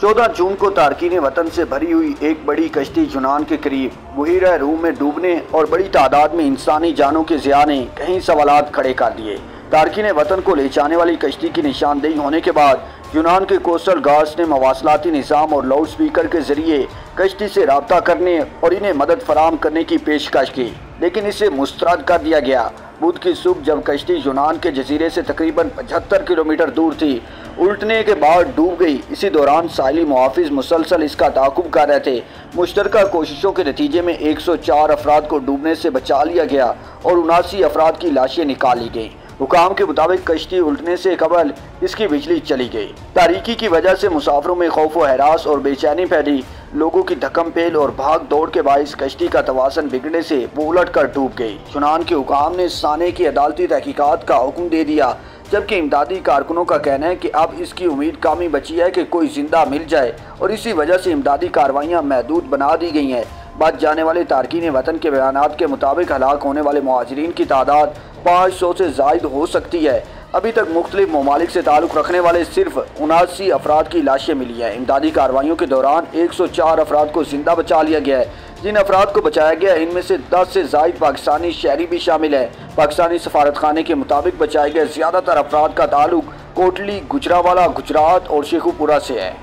चौदह जून को तारकिन वतन से भरी हुई एक बड़ी कश्ती जुनान के करीब बहिरा रूम में डूबने और बड़ी तादाद में इंसानी जानों के जिया ने कई सवाल खड़े कर दिए। तारकिन वतन को ले जाने वाली कश्ती की निशानदेही होने के बाद यूनान के कोस्टल गार्ड्स ने मवासलाती निज़ाम और लाउड स्पीकर के ज़रिए कश्ती से रबता करने और इन्हें मदद फराम करने की पेशकश की, लेकिन इसे मुस्तरद कर दिया गया। बुध की सुबह जब कश्ती यूनान के जजीरे से तकरीबन 75 किलोमीटर दूर थी उल्टने के बाद डूब गई। इसी दौरान साइली मुहाफ़ मुसलसल इसका ताकुब कर रहे थे। मुश्तर कोशिशों के नतीजे में 104 अफराद को डूबने से बचा लिया गया और उनासी अफराद की लाशें निकाली गईं। हुकाम के मुताबिक कश्ती उल्टने से कबल इसकी बिजली चली गई। तारीकी की वजह से मुसाफरों में खौफ हरास और बेचैनी फैली। लोगों की धक्म पेल और भाग दौड़ के बायस कश्ती का तवासन बिगड़ने से वो उलट कर डूब गई। चुनान के हुकाम ने साने की अदालती तहकीकत का हुक्म दे दिया। जबकि इमदादी कारकुनों का कहना है कि अब इसकी उम्मीद कामी बची है कि कोई ज़िंदा मिल जाए, और इसी वजह से इमदादी कार्रवाइयाँ महदूद बना दी गई हैं। बच जाने वाले तारकिन वतन के बयान के मुताबिक हलाक होने वाले महाजरीन की तादाद पाँच सौ से जायद हो सकती है। अभी तक मुख्तलिफ़ ममालिक से ताल्लुक़ रखने वाले सिर्फ़ उनासी अफराद की लाशें मिली हैं। इमदादी कार्रवाइयों के दौरान एक सौ चार अफराद को ज़िंदा बचा लिया गया है। जिन अफराद को बचाया गया इनमें से दस से जायद पाकिस्तानी शहरी भी शामिल है। पाकिस्तानी सफारत खाने के मुताबिक बचाए गए ज़्यादातर अफराद का ताल्लुक कोटली, गुजरावाला, गुजरात और शेखुपुरा से है।